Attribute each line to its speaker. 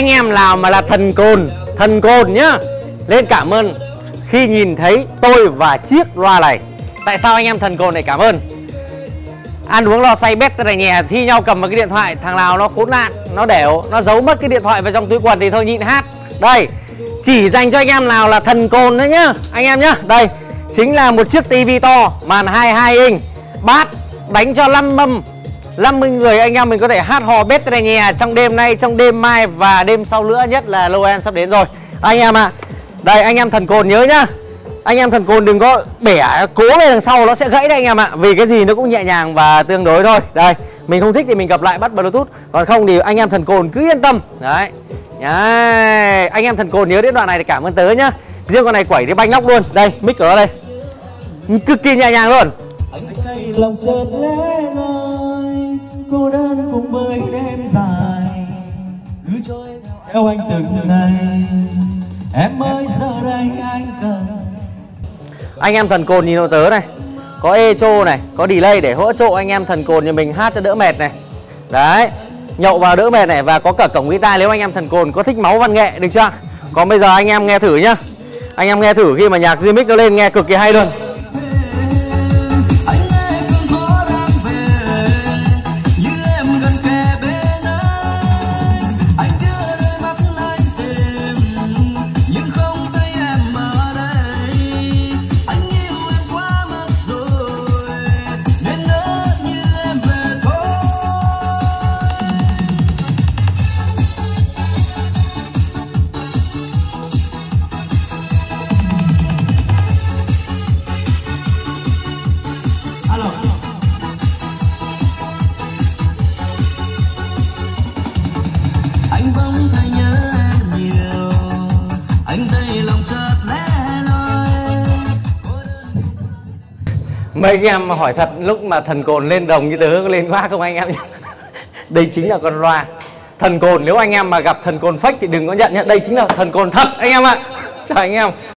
Speaker 1: anh em nào mà là thần cồn thần cồn nhá. Lên cảm ơn. Khi nhìn thấy tôi và chiếc loa này, tại sao anh em thần cồn này cảm ơn? Ăn uống lo say bét này nhè thi nhau cầm vào cái điện thoại, thằng nào nó khốn nạn, nó đẻo, nó giấu mất cái điện thoại vào trong túi quần thì thôi nhịn hát. Đây, chỉ dành cho anh em nào là thần cồn đấy nhá, anh em nhá. Đây, chính là một chiếc tivi to, màn 22 inch, bát, đánh cho lăm mâm. 50 người anh em mình có thể hát hò bét này nhè trong đêm nay trong đêm mai và đêm sau nữa nhất là Noel sắp đến rồi. Anh em ạ à, đây anh em thần cồn nhớ nhá. Anh em thần cồn đừng có bẻ cố lên đằng sau nó sẽ gãy đấy anh em ạ. Vì cái gì nó cũng nhẹ nhàng và tương đối thôi. Đây mình không thích thì mình gặp lại bắt bluetooth. Còn không thì anh em thần cồn cứ yên tâm. Đấy. Đấy anh em thần cồn nhớ đến đoạn này thì cảm ơn tớ nhá. Riêng con này quẩy thì banh nóc luôn. Đây mic của nó đây. Cực kỳ nhẹ nhàng luôn.
Speaker 2: Anh cây lòng chợt lên cô đơn cùng với đêm dài. Cứ trôi theo anh từng ngày. Em ơi, giờ đây anh cần.
Speaker 1: Anh em thần cồn nhìn hộ tớ này. Có echo này, có delay để hỗ trợ anh em thần cồn như mình hát cho đỡ mệt này. Đấy, nhậu vào đỡ mệt này và có cả cổng guitar nếu anh em thần cồn có thích máu văn nghệ, được chưa? Còn bây giờ anh em nghe thử nhá. Anh em nghe thử khi mà nhạc remix nó lên nghe cực kỳ hay luôn. Mấy anh em mà hỏi thật, lúc mà thần cồn lên đồng như tớ có lên quá không anh em nhé đây chính là con loa thần cồn, nếu anh em mà gặp thần cồn phách thì đừng có nhận nhé đây chính là thần cồn thật, anh em ạ. Chào anh em.